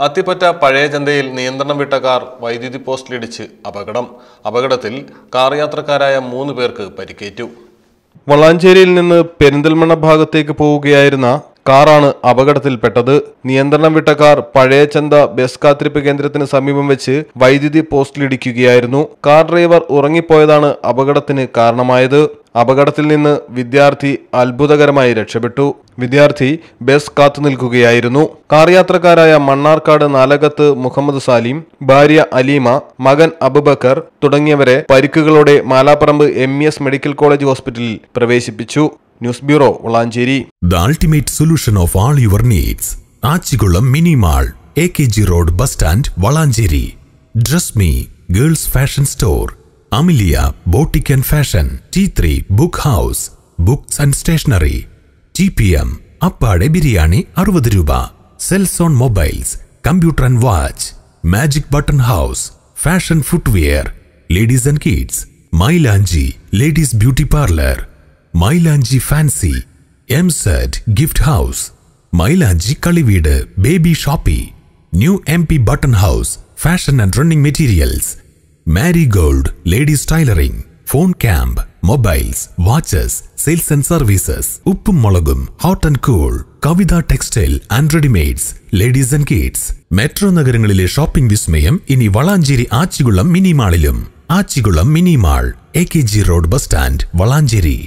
അത്തിപ്പറ്റ പഴയ ചന്തയിൽ നിയന്ത്രണം വിട്ട കാർ വൈദ്യുതി പോസ്റ്റിലിടിച്ച് അപകടം. അപകടത്തിൽ കാർ യാത്രക്കാരായ മൂന്ന് പേർക്ക് പരിക്കേറ്റു. വളാഞ്ചേരിയിൽ നിന്ന് പെരിന്തൽമണ്ണ ഭാഗത്തേക്ക് പോവുകയായിരുന്ന കാറാണ് അപകടത്തിൽപ്പെട്ടത്. നിയന്ത്രണം വിട്ട കാർ പഴയചന്ത ബസ് കാത്തിരിപ്പ് കേന്ദ്രത്തിന് സമീപം വെച്ച് വൈദ്യുതി പോസ്റ്റിലിടിക്കുകയായിരുന്നു. കാർ ഡ്രൈവർ ഉറങ്ങിപ്പോയതാണ് അപകടത്തിന് കാരണമായത്. അപകടത്തിൽ നിന്ന് വിദ്യാർത്ഥി അത്ഭുതകരമായി രക്ഷപ്പെട്ടു. വിദ്യാർത്ഥി ബസ് കാത്തു നിൽക്കുകയായിരുന്നു. കാർ യാത്രക്കാരായ മണ്ണാർക്കാട് നാലകത്ത് മുഹമ്മദ് സാലിം ഭാര്യ അലീമ മകൻ അബുബക്കർ തുടങ്ങിയവരെ പരിക്കുകളോടെ മാലാപ്പറമ്പ് എം മെഡിക്കൽ കോളേജ് ഹോസ്പിറ്റലിൽ പ്രവേശിപ്പിച്ചു. News bureau Valanchery. The ultimate solution of all your needs. Achikulam mini mall A K G road bus stand Valanchery. Dress me girls fashion store. Amelia boutique and fashion T three book house books and stationery. T P M അപ്പാടെ ബിരിയാണി അറുപത് രൂപ. Cellzone mobiles computer and watch. Magic button house fashion footwear. Ladies and kids. Mylanchi ladies beauty parlour. Mylanchi fancy M set gift house Mylanchi Kaliveedu baby shoppe new M P button house fashion and running materials marigold ladies tailoring phone camp mobiles watches sales and services ഉപ്പും മുളകും hot and cool Kavitha textile and readymades ladies and kids. Metro നഗരങ്ങളിലെ shopping വിസ്മയം ഇനി Valanchery Achikulam മിനിമാളിലും Achikulam mini mall A K G road bus stand Valanchery.